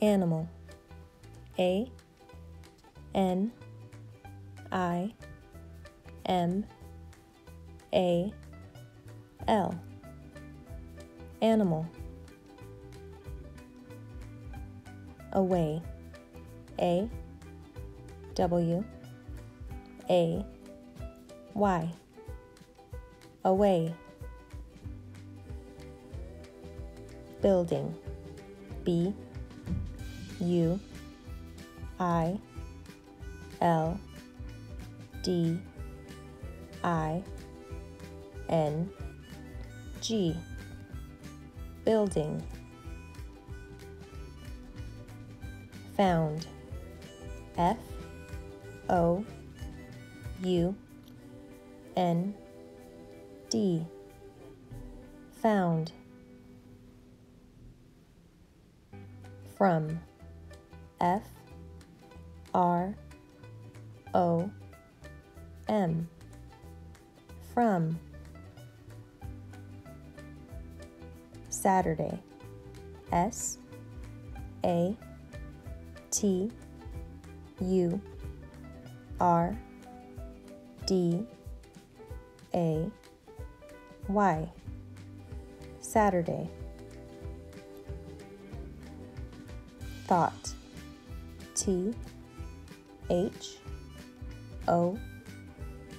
animal. A. N. I. M. A. L. Animal. Away. A. W. A. Y. Away. Building. B U I L D I N G. Building. Found. F O U N D. Found. From F R O M. From Saturday. S A T U R D A Y. Saturday. Thought T H O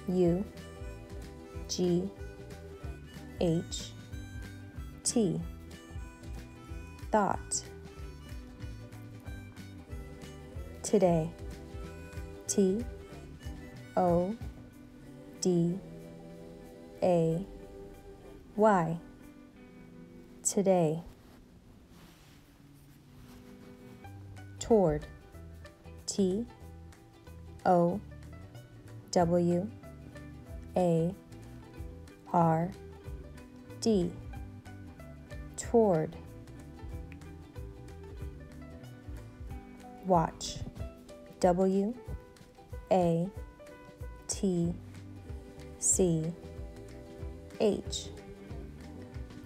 U G H T. Thought. Today. T O D A Y. Today. Toward T O W A R D. Toward. Watch. W A T C H.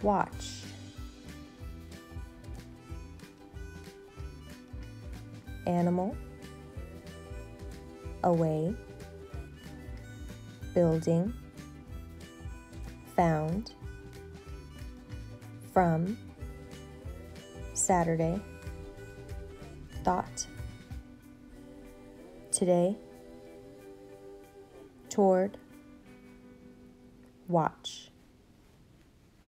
Watch. Animal away building found from Saturday thought today toward watch